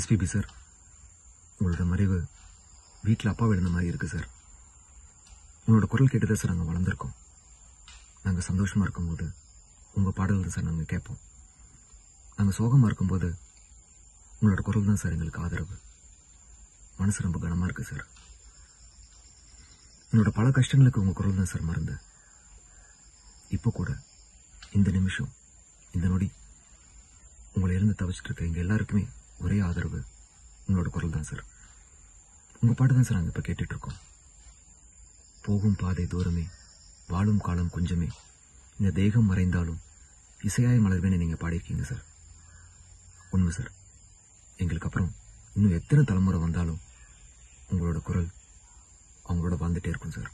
SPB sir. உங்களோட மறைவு வீட்டில் அப்பா விழுந்த மாதிரி இருக்கு சார். உங்களோட குரல் கேட்டு தான் சார் நாங்கள் வளர்ந்துருக்கோம். நாங்கள் சந்தோஷமாக இருக்கும்போது உங்கள் பாடல் தான் சார் நாங்கள் கேட்போம். நாங்கள் சோகமாக இருக்கும்போது உங்களோட குரல் தான் சார் எங்களுக்கு ஆதரவு. மனசு ரொம்ப கனமாக இருக்கு சார். என்னோட பல கஷ்டங்களுக்கு உங்கள் குரல் தான் சார் மருந்து இப்போ கூட இந்த நிமிஷம் இந்த நொடி உங்களை இருந்து தவிச்சிட்டு இருக்க எங்க எல்லாருக்குமே ஒரே ஆதரவு. உங்களோட குரல் தான் சார் உங்க பாட்டு தான் சார் நாங்கள் இப்போ கேட்டுட்டு இருக்கோம் போகும் பாதை தூரமே வாழும் காலம் கொஞ்சமே. இந்த தேகம் மறைந்தாலும் இசையாய் மலர்வேன்னு நீங்க பாடியிருக்கீங்க சார் உண்மை சார் எங்களுக்கு அப்புறம் இன்னும் எத்தனை தலைமுறை வந்தாலும் உங்களோட குரல் அவங்களோட வாழ்ந்துட்டே இருக்கும் சார்